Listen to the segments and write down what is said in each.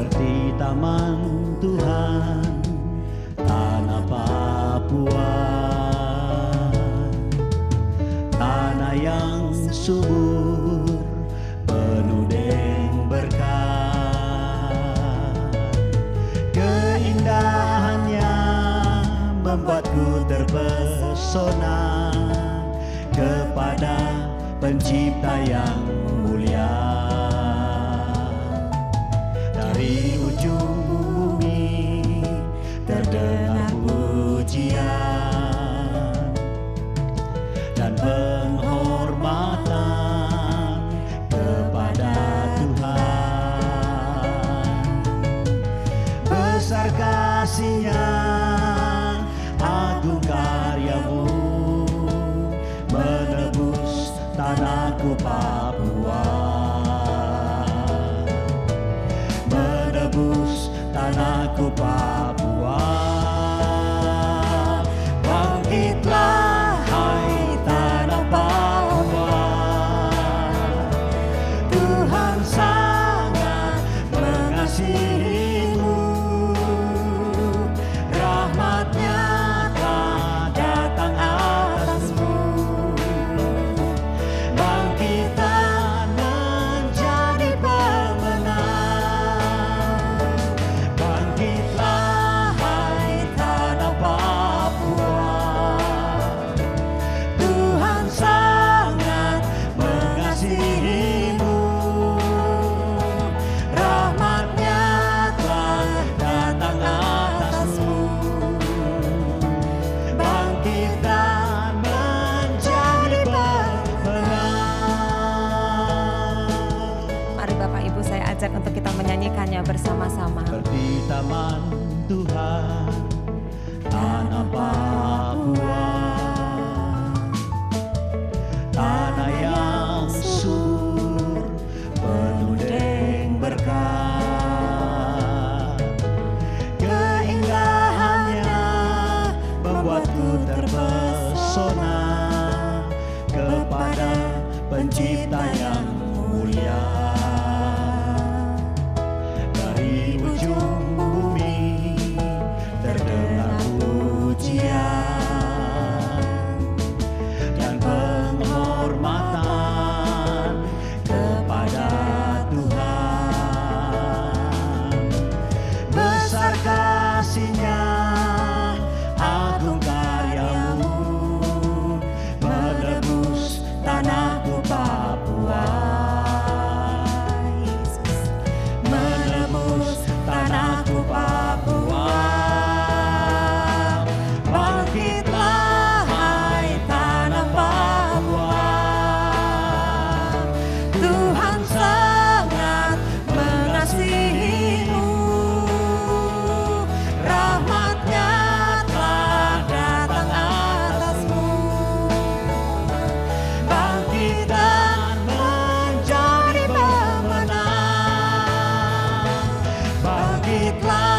seperti taman Tuhan tanah Papua. Tanah yang subur penuh dengan berkah keindahannya membuatku terpesona kepada pencipta yang mulia dari ujung bumi terdengar pujian dan penghormatan kepada Tuhan. Besar kasihnya agung karyamu menebus tanahku Papua tanahku Papua bersama-sama. Seperti taman Tuhan Tanah Papua. Tanah yang subur Penuh dengan berkat. Keindahannya Membuatku terpesona Kepada pencipta yang mulia bangkitlah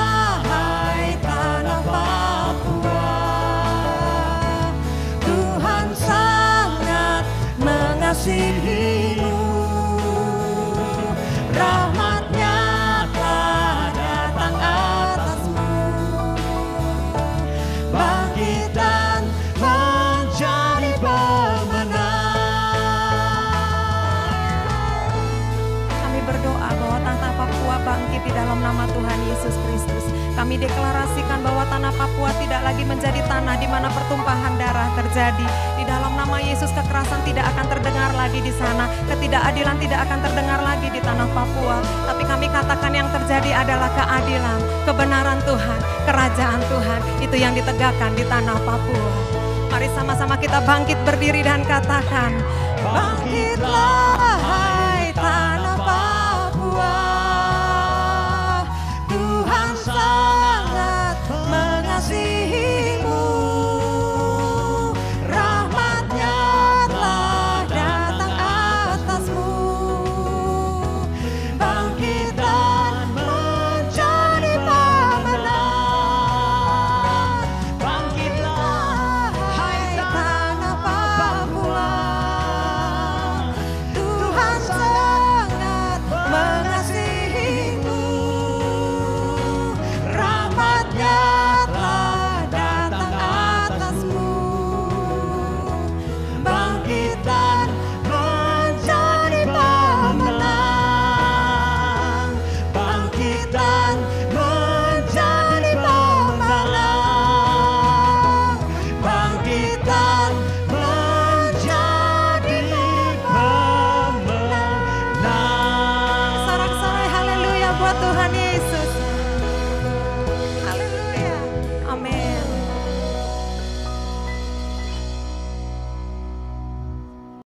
di dalam nama Tuhan Yesus Kristus. Kami deklarasikan bahwa tanah Papua tidak lagi menjadi tanah di mana pertumpahan darah terjadi. Di dalam nama Yesus kekerasan tidak akan terdengar lagi di sana. Ketidakadilan tidak akan terdengar lagi di tanah Papua. Tapi kami katakan yang terjadi adalah keadilan, kebenaran Tuhan, kerajaan Tuhan. Itu yang ditegakkan di tanah Papua. Mari sama-sama kita bangkit berdiri dan katakan, Bangkitlah hai tanah